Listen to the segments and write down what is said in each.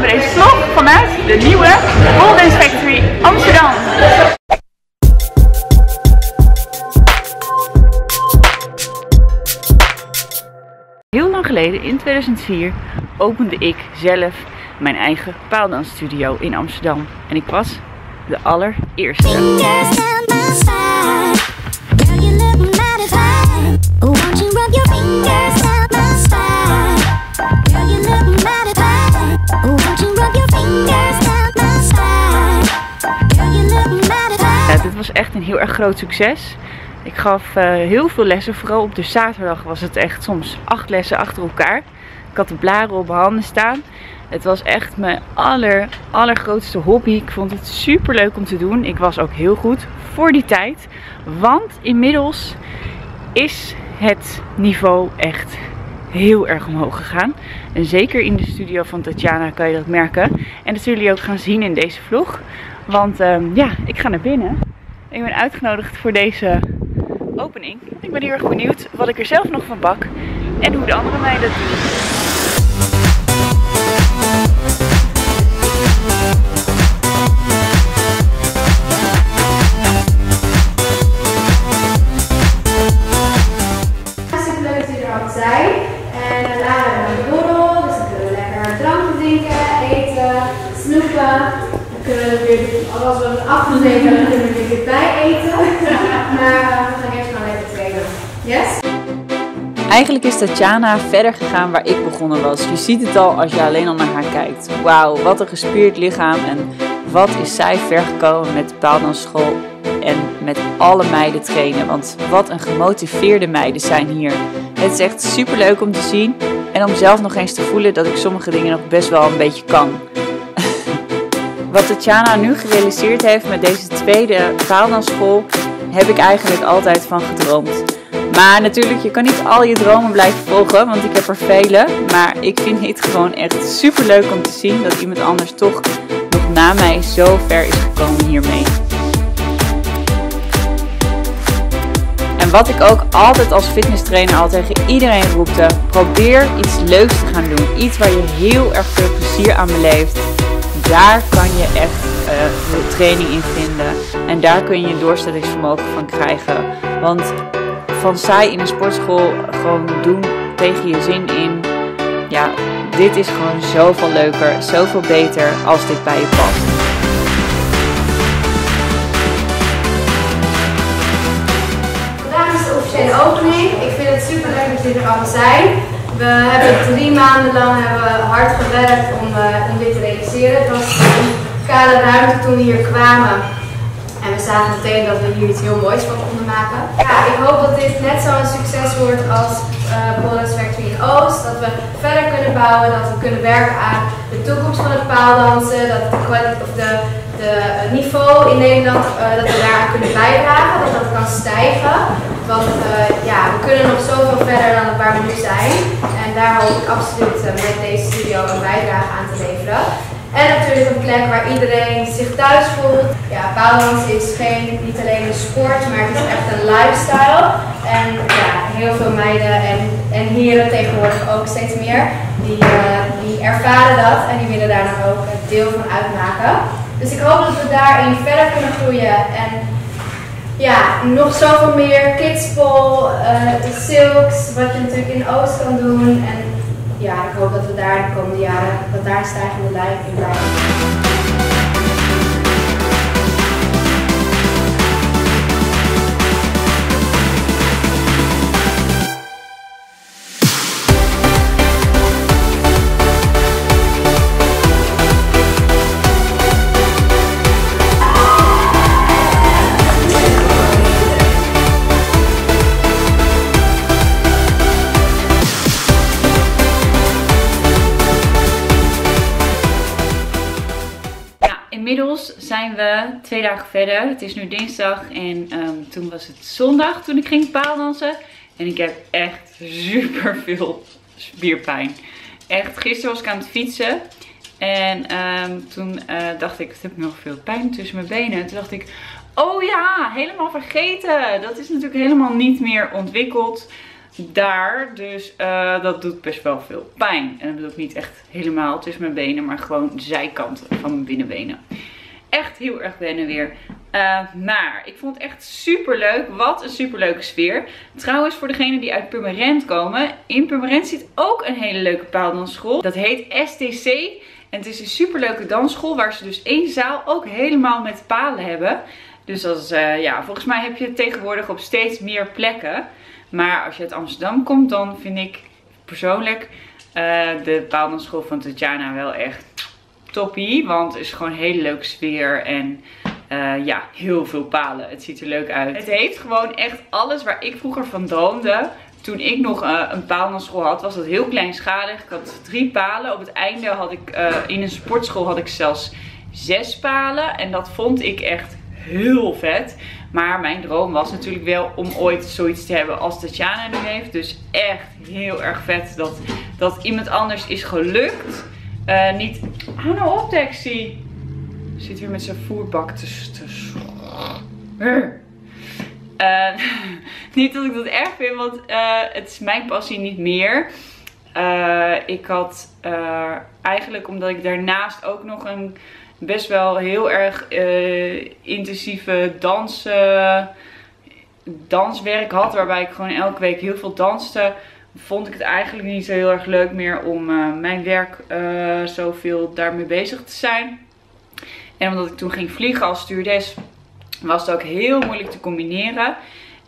welkom bij deze vlog vanuit de nieuwe Golden Factory Amsterdam. Heel lang geleden, in 2004, opende ik zelf mijn eigen paaldansstudio in Amsterdam. En ik was de allereerste. Fingers. Girl, heel erg groot succes. Ik gaf eh, heel veel lessen, vooral op de zaterdag was het echt soms acht lessen achter elkaar. Ik had de blaren op mijn handen staan. Het was echt mijn aller, allergrootste hobby. Ik vond het super leuk om te doen. Ik was ook heel goed voor die tijd. Want inmiddels is het niveau echt heel erg omhoog gegaan. En zeker in de studio van Tatjana kan je dat merken. En dat zullen jullie ook gaan zien in deze vlog. Want ehm, ja, ik ga naar binnen. Ik ben uitgenodigd voor deze opening. Ik ben heel erg benieuwd wat ik er zelf nog van bak. En hoe de andere meiden dat doen. Hartstikke leuk Maar eh, we gaan trainen. Yes? Eigenlijk is Tatjana verder gegaan waar ik begonnen was. Je ziet het al als je alleen al naar haar kijkt. Wauw, wat een gespierd lichaam en wat is zij ver gekomen met de paaldansschool en met alle meiden trainen. Want wat een gemotiveerde meiden zijn hier. Het is echt super leuk om te zien en om zelf nog eens te voelen dat ik sommige dingen nog best wel een beetje kan. Wat Tatjana nu gerealiseerd heeft met deze tweede paaldansschool, heb ik eigenlijk altijd van gedroomd. Maar natuurlijk, je kan niet al je dromen blijven volgen, want ik heb er vele. Maar ik vind het gewoon echt super leuk om te zien dat iemand anders toch nog na mij zo ver is gekomen hiermee. En wat ik ook altijd als fitnesstrainer al tegen iedereen roepte: probeer iets leuks te gaan doen. Iets waar je heel erg veel plezier aan beleeft. Daar kan je echt de training in vinden. En daar kun je je doorzettingsvermogen van krijgen. Want van saai in een sportschool gewoon doen tegen je zin in. Ja, dit is gewoon zoveel leuker, zoveel beter als dit bij je past. Vandaag is de officiële opening. Ik vind het super leuk dat jullie er allemaal zijn. We hebben drie maanden lang hebben hard gewerkt om, eh, om dit te realiseren. Het was een kale ruimte toen we hier kwamen. Zagen meteen dat we hier iets heel moois van konden maken. Ja, ik hoop dat dit net zo'n succes wordt als uh, Bollens Factory in Oost. Dat we verder kunnen bouwen, dat we kunnen werken aan de toekomst van het paaldansen. Dat de, of de, de eh, niveau in Nederland, eh, dat we daaraan kunnen bijdragen. Dat dat kan stijgen. Want eh, ja, we kunnen nog zoveel verder dan waar we nu zijn. En daar hoop ik absoluut eh, met deze studio een bijdrage aan te leveren. En natuurlijk een plek waar iedereen zich thuis voelt. Ja, paaldansen is geen, niet alleen een sport, maar het is echt een lifestyle. En ja, heel veel meiden en, en heren tegenwoordig ook steeds meer, die, eh, die ervaren dat en die willen daar dan ook een deel van uitmaken. Dus ik hoop dat we daarin verder kunnen groeien en ja, nog zoveel meer kidspol, eh silks, wat je natuurlijk in Oost kan doen. En ja, ik hoop dat we daar de komende jaren, dat daar stijgende lijn in blijven. Inmiddels zijn we twee dagen verder. Het is nu dinsdag en ehm, toen was het zondag toen ik ging paaldansen. En ik heb echt super veel spierpijn. Echt, gisteren was ik aan het fietsen. En ehm, toen eh, dacht ik, wat heb ik nog veel pijn tussen mijn benen. Toen dacht ik, oh ja, helemaal vergeten. Dat is natuurlijk helemaal niet meer ontwikkeld. daar. Dus eh, dat doet best wel veel pijn. En dat bedoel ik niet echt helemaal tussen mijn benen, maar gewoon zijkanten van mijn binnenbenen. Echt heel erg wennen weer. Uh, maar ik vond het echt super leuk. Wat een super leuke sfeer. Trouwens, voor degenen die uit Purmerend komen. In Purmerend zit ook een hele leuke paaldansschool. Dat heet STC. En het is een super leuke dansschool waar ze dus één zaal ook helemaal met palen hebben. Dus is, uh, ja, volgens mij heb je het tegenwoordig op steeds meer plekken. Maar als je uit Amsterdam komt, dan vind ik persoonlijk uh, de paaldansschool van Tatjana wel echt toppie. Want het is gewoon een hele leuke sfeer en uh, ja, heel veel palen. Het ziet er leuk uit. Het heeft gewoon echt alles waar ik vroeger van droomde. Toen ik nog uh, een paaldansschool had, was dat heel kleinschalig. Ik had drie palen. Op het einde had ik uh, in een sportschool had ik zelfs zes palen. En dat vond ik echt heel vet. Maar mijn droom was natuurlijk wel om ooit zoiets te hebben als Tatjana nu heeft. Dus echt heel erg vet dat, dat iemand anders is gelukt. Uh, niet... Hou nou op, taxi. Zit weer met zijn voerbak te... te... Uh, niet dat ik dat erg vind, want uh, het is mijn passie niet meer. Ik had eigenlijk, omdat ik daarnaast ook nog een best wel heel erg intensieve dans, danswerk had. Waarbij ik gewoon elke week heel veel danste vond ik het eigenlijk niet zo heel erg leuk meer om uh, mijn werk uh, zoveel daarmee bezig te zijn. En omdat ik toen ging vliegen als stewardess, was het ook heel moeilijk te combineren.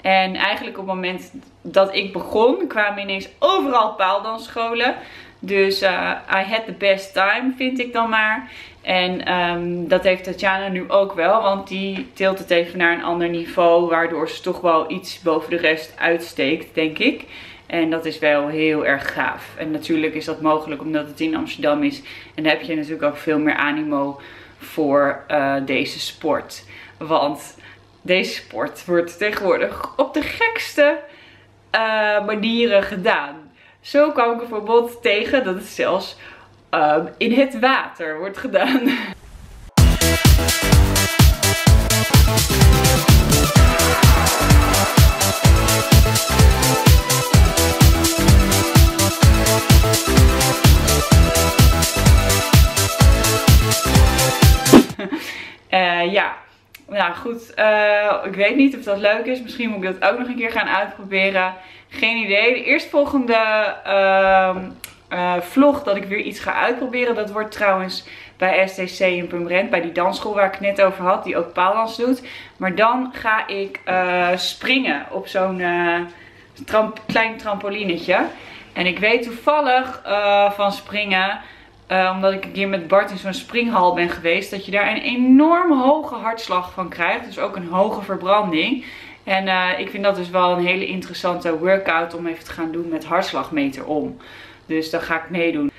En eigenlijk op het moment dat ik begon, kwamen ineens overal paaldansscholen. Dus uh, I had the best time, vind ik dan maar. En um, dat heeft Tatjana nu ook wel, want die tilt het even naar een ander niveau. Waardoor ze toch wel iets boven de rest uitsteekt, denk ik. En dat is wel heel erg gaaf. En natuurlijk is dat mogelijk omdat het in Amsterdam is. En dan heb je natuurlijk ook veel meer animo voor uh, deze sport. Want deze sport wordt tegenwoordig op de gekste uh, manieren gedaan. Zo kwam ik bijvoorbeeld tegen dat het zelfs uh, in het water wordt gedaan. Uh, ja, nou goed, uh, ik weet niet of dat leuk is. Misschien moet ik dat ook nog een keer gaan uitproberen. Geen idee. De eerstvolgende uh, uh, vlog dat ik weer iets ga uitproberen. Dat wordt trouwens bij STC in Purmerend. Bij die dansschool waar ik het net over had. Die ook paaldans doet. Maar dan ga ik springen op zo'n tramp klein trampolinetje. En ik weet toevallig van springen... Omdat ik een keer met Bart in zo'n springhal ben geweest. Dat je daar een enorm hoge hartslag van krijgt. Dus ook een hoge verbranding. En uh, ik vind dat dus wel een hele interessante workout om even te gaan doen met hartslagmeter om. Dus dat ga ik meedoen.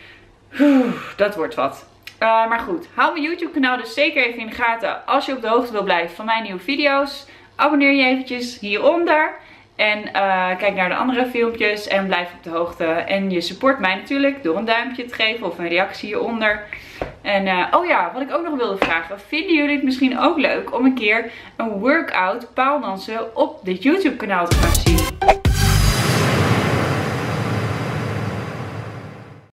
Dat wordt wat. Uh, maar goed, hou mijn YouTube kanaal dus zeker even in de gaten als je op de hoogte wil blijven van mijn nieuwe video's. Abonneer je eventjes hieronder. En uh, kijk naar de andere filmpjes en blijf op de hoogte. En je support mij natuurlijk door een duimpje te geven of een reactie hieronder. En uh, oh ja, wat ik ook nog wilde vragen. Vinden jullie het misschien ook leuk om een keer een workout paaldansen op dit YouTube kanaal te gaan zien?